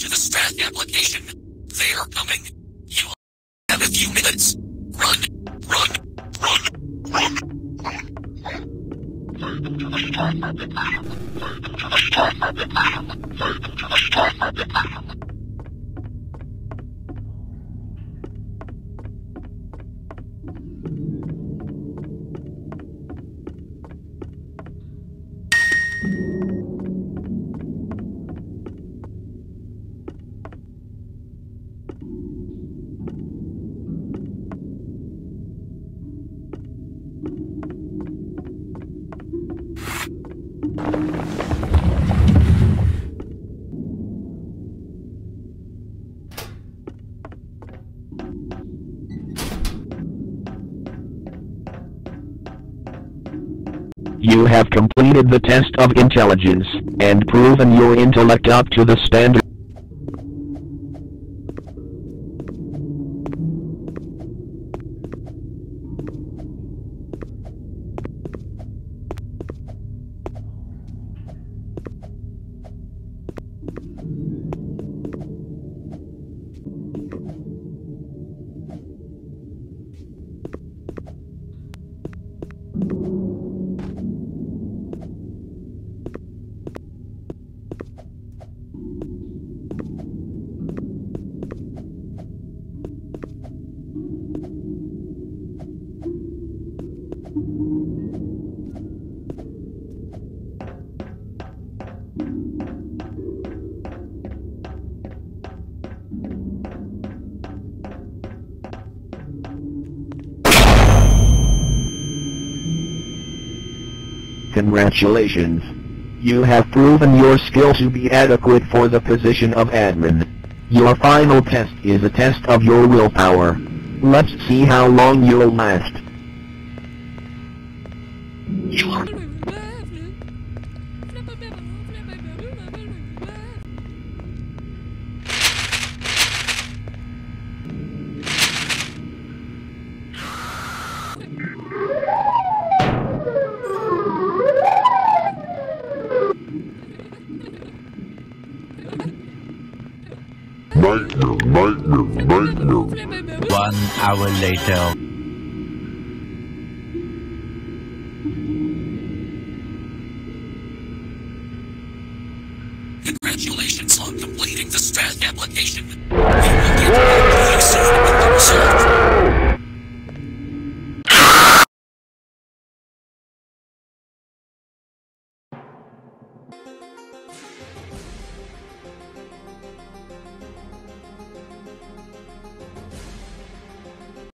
to the strat application. They are coming. You have a few minutes. Run, run, run, run. You have completed the test of intelligence, and proven your intellect up to the standard. Congratulations. You have proven your skill to be adequate for the position of admin. Your final test is a test of your willpower. Let's see how long you'll last. One hour later. Congratulations on completing the strat application.